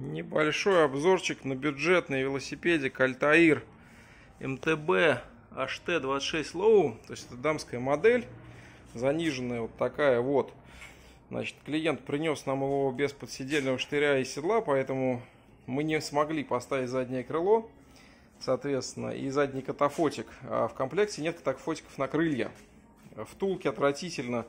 Небольшой обзорчик на бюджетный велосипедик Altair MTB HT26 Low. То есть это дамская модель, заниженная вот такая вот. Значит, клиент принес нам его без подседельного штыря и седла, поэтому мы не смогли поставить заднее крыло, соответственно, и задний катафотик. А в комплекте нет катафотиков на крылья. Втулки отвратительно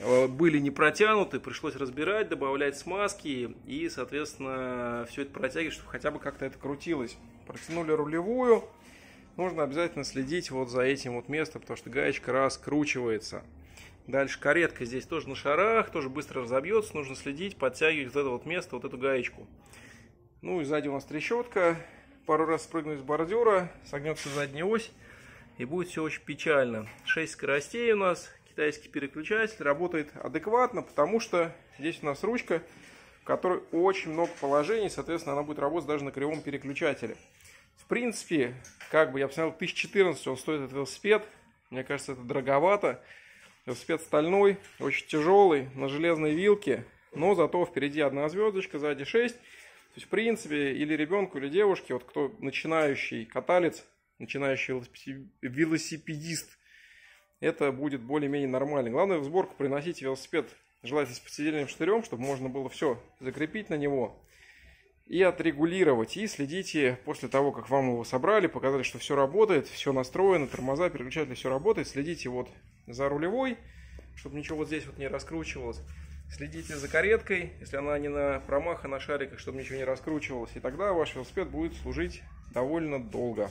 были не протянуты, пришлось разбирать, добавлять смазки и, соответственно, все это протягивать, чтобы хотя бы как-то это крутилось. Протянули рулевую, нужно обязательно следить вот за этим вот местом, потому что гаечка раскручивается. Дальше каретка здесь тоже на шарах, тоже быстро разобьется, нужно следить, подтягивать вот это вот место, вот эту гаечку. Ну и сзади у нас трещотка, пару раз спрыгнуть с бордюра, согнется задняя ось и будет все очень печально. 6 скоростей у нас, китайский переключатель работает адекватно, потому что здесь у нас ручка, в которой очень много положений, соответственно, она будет работать даже на кривом переключателе. В принципе, как бы я посмотрел, 1014 он стоит этот велосипед. Мне кажется, это дороговато. Велосипед стальной, очень тяжелый, на железной вилке, но зато впереди одна звездочка, сзади 6. То есть, в принципе, или ребенку, или девушке, вот кто начинающий каталец, начинающий велосипедист, это будет более-менее нормально. Главное в сборку приносить велосипед желательно с подседельным штырем, чтобы можно было все закрепить на него и отрегулировать. И следите после того, как вам его собрали, показали, что все работает, все настроено, тормоза, переключатели, все работает. Следите вот за рулевой, чтобы ничего вот здесь вот не раскручивалось. Следите за кареткой, если она не на промах, а на шариках, чтобы ничего не раскручивалось. И тогда ваш велосипед будет служить довольно долго.